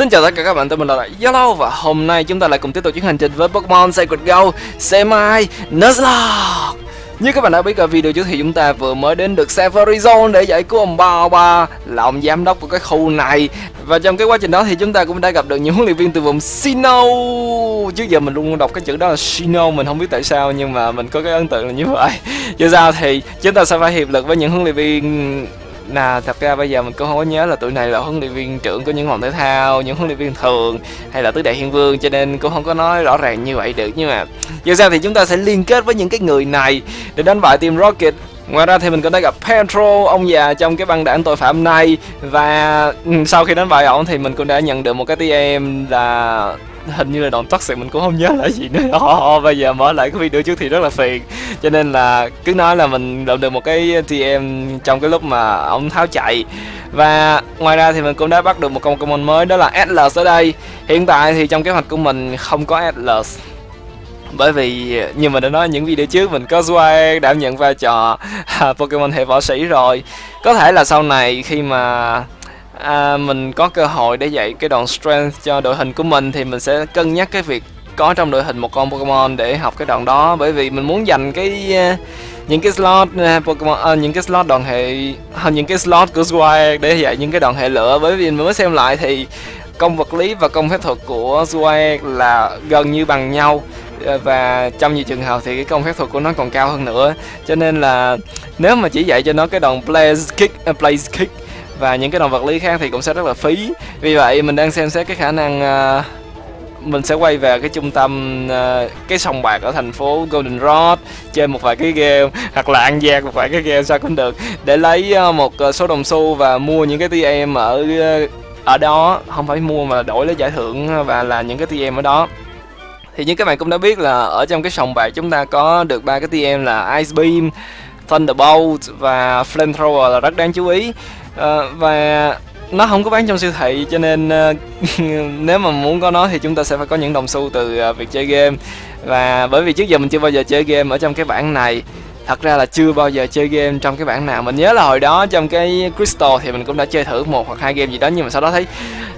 Xin chào tất cả các bạn, tôi mình là Yellow và hôm nay chúng ta lại cùng tiếp tục chuyến hành trình với Pokemon Sacred Go Semi Nuzlocke. Như các bạn đã biết ở video trước thì chúng ta vừa mới đến được Safari Zone để giải cứu ông Ba Ba là ông giám đốc của cái khu này. Và trong cái quá trình đó thì chúng ta cũng đã gặp được những huấn luyện viên từ vùng Sinnoh. Trước giờ mình luôn đọc cái chữ đó là Sinnoh, mình không biết tại sao nhưng mà mình có cái ấn tượng là như vậy. Chứ sao thì chúng ta sẽ phải hiệp lực với những huấn luyện viên là thật ra bây giờ mình cũng không có nhớ là tụi này là huấn luyện viên trưởng của những môn thể thao những huấn luyện viên thường hay là tứ đại hiên vương cho nên cũng không có nói rõ ràng như vậy được. Nhưng mà dù sao thì chúng ta sẽ liên kết với những cái người này để đánh bại team rocket. Ngoài ra thì mình cũng đã gặp Pedro, ông già trong cái băng đảng tội phạm này. Và ừ, sau khi đánh bại ổng thì mình cũng đã nhận được một cái TM là hình như là đoạn toxic mình cũng không nhớ là gì nữa. Oh, bây giờ mở lại cái video trước thì rất là phiền. Cho nên là cứ nói là mình làm được một cái TM trong cái lúc mà ông tháo chạy. Và ngoài ra thì mình cũng đã bắt được một con Pokemon mới đó là Atlas ở đây. Hiện tại thì trong kế hoạch của mình không có Atlas. Bởi vì như mình đã nói những video trước mình có Zwei đảm nhận vai trò Pokemon hệ võ sĩ rồi. Có thể là sau này khi mà à, mình có cơ hội để dạy cái đoạn strength cho đội hình của mình thì mình sẽ cân nhắc cái việc có trong đội hình một con Pokemon để học cái đoạn đó. Bởi vì mình muốn dành cái uh, những cái slot uh, Pokemon uh, những cái slot đoạn hệ uh, những cái slot của Swire để dạy những cái đoạn hệ lửa. Bởi vì mình mới xem lại thì công vật lý và công phép thuật của Swire là gần như bằng nhau. Và trong nhiều trường hợp thì cái công phép thuật của nó còn cao hơn nữa. Cho nên là nếu mà chỉ dạy cho nó cái đoạn blaze kick uh, blaze kick và những cái động vật lý khác thì cũng sẽ rất là phí. Vì vậy mình đang xem xét cái khả năng uh, mình sẽ quay về cái trung tâm uh, cái sòng bạc ở thành phố Golden Rod chơi một vài cái game hoặc là ăn gian một vài cái game sao cũng được để lấy uh, một số đồng xu và mua những cái TM ở uh, ở đó. Không phải mua mà đổi lấy giải thưởng và là những cái TM ở đó. Thì như các bạn cũng đã biết là ở trong cái sòng bạc chúng ta có được ba cái TM là Ice Beam, Thunderbolt và Flamethrower là rất đáng chú ý. À, và nó không có bán trong siêu thị cho nên uh, nếu mà muốn có nó thì chúng ta sẽ phải có những đồng xu từ uh, việc chơi game. Và bởi vì trước giờ mình chưa bao giờ chơi game ở trong cái bản này thật ra là chưa bao giờ chơi game trong cái bản nào. Mình nhớ là hồi đó trong cái crystal thì mình cũng đã chơi thử một hoặc hai game gì đó nhưng mà sau đó thấy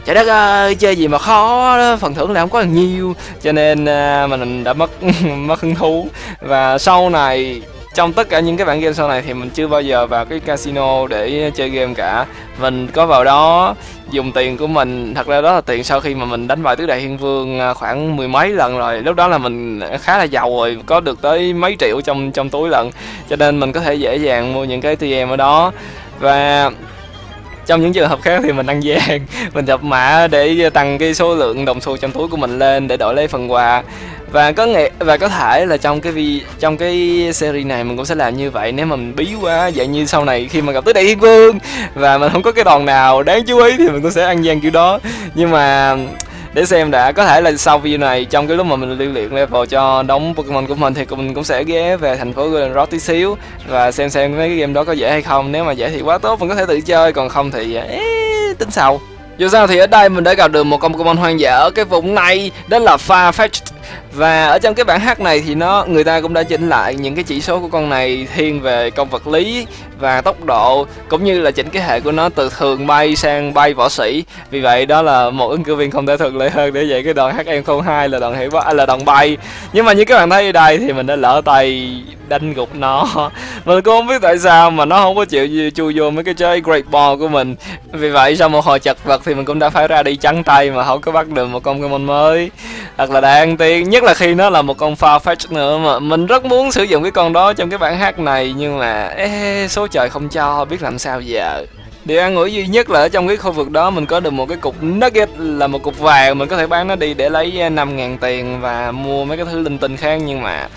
trời đất ơi chơi gì mà khó đó phần thưởng lại không có nhiều. Cho nên uh, mình đã mất mất hứng thú. Và sau này trong tất cả những cái bản game sau này thì mình chưa bao giờ vào cái casino để chơi game cả. Mình có vào đó dùng tiền của mình, thật ra đó là tiền sau khi mà mình đánh bại tứ đại hiên vương à, khoảng mười mấy lần rồi. Lúc đó là mình khá là giàu rồi, có được tới mấy triệu trong trong túi lận. Cho nên mình có thể dễ dàng mua những cái TM ở đó. Và trong những trường hợp khác thì mình ăn gian mình nhập mã để tăng cái số lượng đồng xu trong túi của mình lên để đổi lấy phần quà và có nghệ và có thể là trong cái vi trong cái series này mình cũng sẽ làm như vậy. Nếu mà mình bí quá vậy như sau này khi mà gặp tới đại thiên vương và mình không có cái đòn nào đáng chú ý thì mình cũng sẽ ăn gian kiểu đó. Nhưng mà để xem đã có thể là sau video này trong cái lúc mà mình liên luyện level cho đóng Pokemon của mình thì mình cũng sẽ ghé về thành phố Golden Rock tí xíu và xem xem mấy cái game đó có dễ hay không. Nếu mà dễ thì quá tốt mình có thể tự chơi còn không thì ế, tính sau. Dù sao thì ở đây mình đã gặp được một con Pokemon hoang dã ở cái vùng này đó là Farfetch'd và ở trong cái bản hát này thì nó, người ta cũng đã chỉnh lại những cái chỉ số của con này thiên về công vật lý và tốc độ, cũng như là chỉnh cái hệ của nó từ thường bay sang bay võ sĩ. Vì vậy đó là một ứng cử viên không thể thuận lợi hơn để vậy cái đòn HM02 là đòn hệ à, là đoàn bay. Nhưng mà như các bạn thấy ở đây thì mình đã lỡ tay đánh gục nó. Mình cũng không biết tại sao mà nó không có chịu chui vô mấy cái chơi great ball của mình. Vì vậy sau một hồi chật vật thì mình cũng đã phải ra đi trắng tay mà không có bắt được một con Pokemon mới. Thật là đáng tiếc nhất là khi nó là một con Farfetch nữa mà mình rất muốn sử dụng cái con đó trong cái bản hát này nhưng mà ê, số trời không cho biết làm sao giờ. Điều an ủi duy nhất là ở trong cái khu vực đó mình có được một cái cục nugget là một cục vàng mình có thể bán nó đi để lấy 5.000 tiền và mua mấy cái thứ linh tinh khác nhưng mà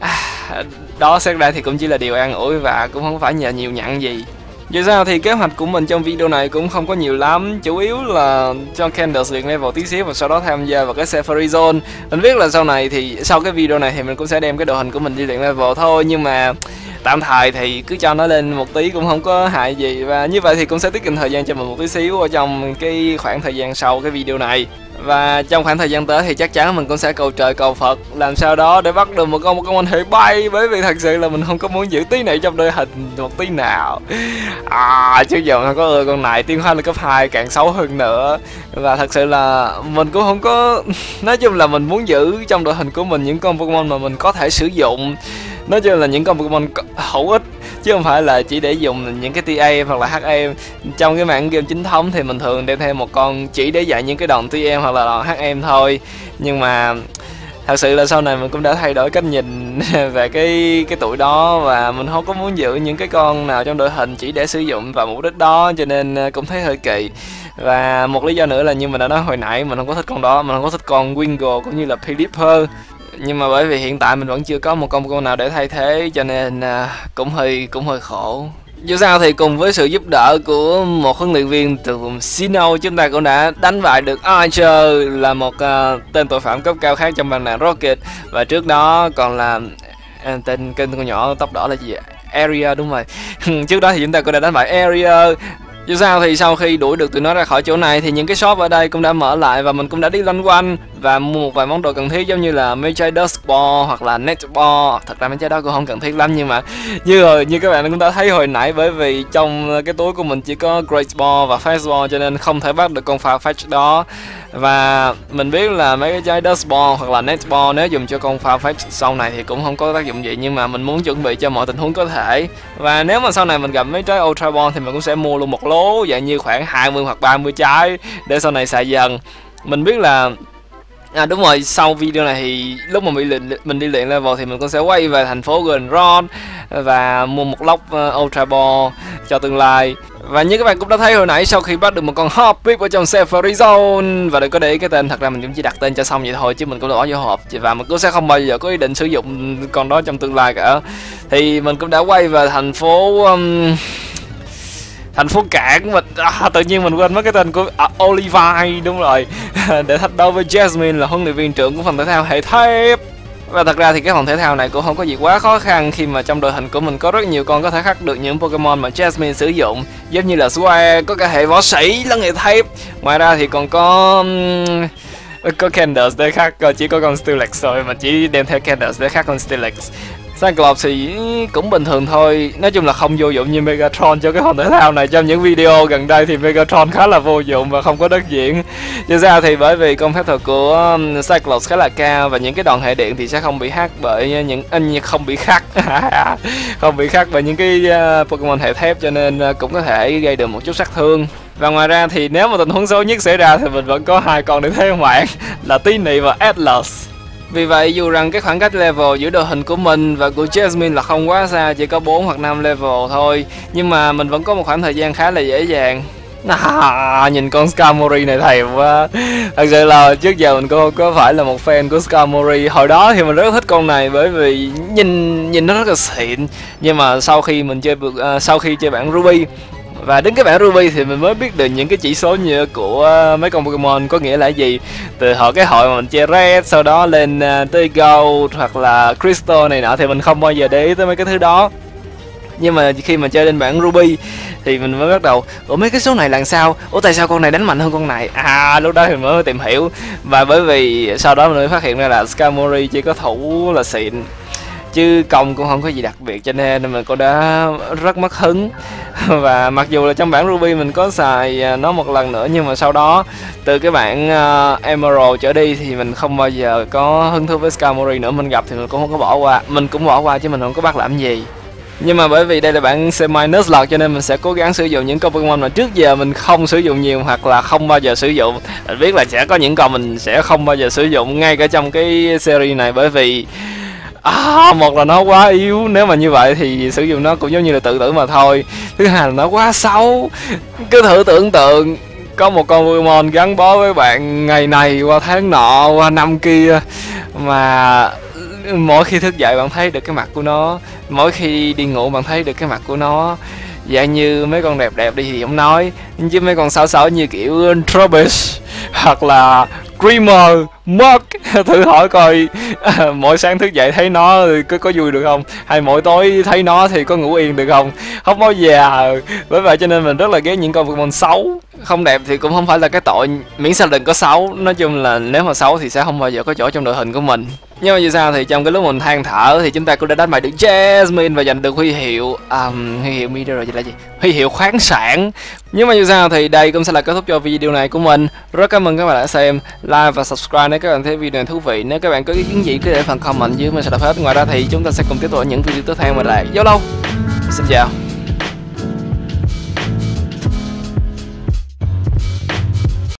à, đó xét ra thì cũng chỉ là điều an ủi và cũng không phải nhờ nhiều nhận gì dù sao thì kế hoạch của mình trong video này cũng không có nhiều lắm. Chủ yếu là cho Candace luyện level tí xíu và sau đó tham gia vào cái Safari Zone. Mình biết là sau này thì, sau cái video này thì mình cũng sẽ đem cái đội hình của mình đi luyện level thôi. Nhưng mà tạm thời thì cứ cho nó lên một tí cũng không có hại gì. Và như vậy thì cũng sẽ tiết kiệm thời gian cho mình một tí xíu ở trong cái khoảng thời gian sau cái video này. Và trong khoảng thời gian tới thì chắc chắn mình cũng sẽ cầu trời cầu Phật, làm sao đó để bắt được một con một con anh hệ bay. Bởi vì thật sự là mình không có muốn giữ tí này trong đội hình một tí nào. À chứ giờ mình không có ưa con này tiên hoa là cấp 2 càng xấu hơn nữa. Và thật sự là mình cũng không có, nói chung là mình muốn giữ trong đội hình của mình những con Pokemon mà mình có thể sử dụng nói chung là những con Pokemon hữu ích, chứ không phải là chỉ để dùng những cái TA hoặc là HM trong cái mạng game chính thống thì mình thường đem thêm một con chỉ để dạy những cái đòn TM hoặc là đòn HM thôi. Nhưng mà thật sự là sau này mình cũng đã thay đổi cách nhìn về cái cái tuổi đó và mình không có muốn giữ những cái con nào trong đội hình chỉ để sử dụng vào mục đích đó, cho nên ờ, cũng thấy hơi kỳ. Và một lý do nữa là như mình đã nói hồi nãy, mình không có thích con đó, mình không có thích con Wingo cũng như là Philipper nhưng mà bởi vì hiện tại mình vẫn chưa có một con nào để thay thế cho nên à, cũng hơi cũng hơi khổ. Dù sao thì cùng với sự giúp đỡ của một huấn luyện viên từ vùng Sinnoh chúng ta cũng đã đánh bại được Archer là một uh, tên tội phạm cấp cao khác trong băng đảng Rocket. Và trước đó còn là uh, tên kênh con nhỏ tóc đỏ là gì Area đúng rồi. Trước đó thì chúng ta cũng đã đánh bại Area. Dù sao thì sau khi đuổi được tụi nó ra khỏi chỗ này thì những cái shop ở đây cũng đã mở lại và mình cũng đã đi loanh quanh và mua một vài món đồ cần thiết giống như là mấy chai dust ball hoặc là net ball thật ra mấy trái đó cũng không cần thiết lắm, nhưng mà như rồi như các bạn cũng đã thấy hồi nãy, bởi vì trong cái túi của mình chỉ có great ball và fast ball cho nên không thể bắt được con pha fetch đó. Và mình biết là mấy cái trái dust ball hoặc là net ball nếu dùng cho con pha fetch sau này thì cũng không có tác dụng gì, nhưng mà mình muốn chuẩn bị cho mọi tình huống có thể. Và nếu mà sau này mình gặp mấy trái ultra ball thì mình cũng sẽ mua luôn một lố dạng như khoảng 20 hoặc 30 trái để sau này xài dần. Mình biết là À đúng rồi, sau video này thì lúc mà mình, luyện, mình đi luyện level thì mình cũng sẽ quay về thành phố Golden Rod và mua một lốc uh, Ultra Ball cho tương lai. Và như các bạn cũng đã thấy hồi nãy sau khi bắt được một con Hoppip ở trong Safari Zone Và đừng có để ý cái tên, thật ra mình cũng chỉ đặt tên cho xong vậy thôi chứ mình cũng bỏ vô hộp Và mình cũng sẽ không bao giờ có ý định sử dụng con đó trong tương lai cả Thì mình cũng đã quay về thành phố... Um, thành phố cảng mà à, tự nhiên mình quên mất cái tên của à, Olivine đúng rồi. Để thách đấu với Jasmine là huấn luyện viên trưởng của phòng thể thao hệ thép. Và thật ra thì cái phòng thể thao này cũng không có gì quá khó khăn khi mà trong đội hình của mình có rất nhiều con có thể khắc được những Pokemon mà Jasmine sử dụng. Giống như là Swag, có cả hệ võ sĩ lẫn hệ thép. Ngoài ra thì còn có có Candace để khắc ờ, chỉ có con Steelix thôi mà chỉ đem theo Candace để khắc con Steelix Cyclops thì cũng bình thường thôi. Nói chung là không vô dụng như Megatron cho cái phòng thể thao này. Trong những video gần đây thì Megatron khá là vô dụng và không có đất diễn. Chứ sao thì bởi vì công phép thuật của um, Cyclops khá là cao Và những cái đòn hệ điện thì sẽ không bị hack bởi những anh không bị khắc Không bị khắc bởi những cái uh, Pokemon hệ thép cho nên uh, cũng có thể gây được một chút sát thương. Và ngoài ra thì nếu mà tình huống xấu nhất xảy ra thì mình vẫn có hai con để thế ngoạn là Tini và Atlas vì vậy dù rằng cái khoảng cách level giữa đội hình của mình và của Jasmine là không quá xa chỉ có 4 hoặc 5 level thôi Nhưng mà mình vẫn có một khoảng thời gian khá là dễ dàng. À, nhìn con Skamori này thèm quá. Thật sự là trước giờ mình cũng không có phải là một fan của Skamori. Hồi đó thì mình rất thích con này bởi vì nhìn nhìn nó rất là xịn. Nhưng mà sau khi mình chơi uh, sau khi chơi bản Ruby và đến cái bản Ruby thì mình mới biết được những cái chỉ số như của uh, mấy con Pokemon có nghĩa là gì. Từ họ cái hội mà mình chơi Red sau đó lên uh, tới Gold hoặc là Crystal này nọ thì mình không bao giờ để ý tới mấy cái thứ đó. Nhưng mà khi mà chơi lên bản Ruby thì mình mới bắt đầu ủa mấy cái số này là sao? Ủa tại sao con này đánh mạnh hơn con này? À lúc đó thì mới tìm hiểu. Và bởi vì sau đó mình mới phát hiện ra là Scamori chỉ có thủ là xịn chứ công cũng không có gì đặc biệt cho nên mình cũng đã rất mất hứng. Và mặc dù là trong bản Ruby mình có xài à, nó một lần nữa nhưng mà sau đó từ cái bản uh, à, Emerald trở đi thì mình không bao giờ có hứng thú với Skamori nữa. Mình gặp thì mình cũng không có bỏ qua mình cũng bỏ qua chứ mình không có bắt làm gì. Nhưng mà bởi vì đây là bản semi Nuzlocke cho nên mình sẽ cố gắng sử dụng những con Pokemon mà trước giờ mình không sử dụng nhiều hoặc là không bao giờ sử dụng. Mình biết là sẽ có những con mình sẽ không bao giờ sử dụng ngay cả trong cái series này bởi vì à, một là nó quá yếu nếu mà như vậy thì sử dụng nó cũng giống như là tự tử mà thôi. Thứ hai là nó quá xấu. Cứ thử tưởng tượng có một con Pokemon gắn bó với bạn ngày này qua tháng nọ qua năm kia mà mỗi khi thức dậy bạn thấy được cái mặt của nó. Mỗi khi đi ngủ bạn thấy được cái mặt của nó. Dạng như mấy con đẹp đẹp đi thì không nói chứ mấy con xấu xấu như kiểu Trubbish hoặc là Screamer mất thử hỏi coi mỗi sáng thức dậy thấy nó có có vui được không? Hay mỗi tối thấy nó thì có ngủ yên được không? Không bao giờ. Bởi vậy cho nên mình rất là ghét những con Pokemon xấu. Không đẹp thì cũng không phải là cái tội. Miễn sao đừng có xấu. Nói chung là nếu mà xấu thì sẽ không bao giờ có chỗ trong đội hình của mình. Nhưng mà như sao thì trong cái lúc mình than thở thì chúng ta cũng đã đánh bại được Jasmine và giành được huy hiệu um, huy hiệu Mira rồi là gì? Huy hiệu khoáng sản. Nhưng mà như sao thì đây cũng sẽ là kết thúc cho video này của mình. Rất cảm ơn các bạn đã xem like và subscribe nếu các bạn thấy video này thú vị. Nếu các bạn có ý kiến gì, cứ để phần comment dưới, mình sẽ đọc hết. Ngoài ra thì chúng ta sẽ cùng tiếp tục những video tiếp theo mình lại. Lâu. Xin chào.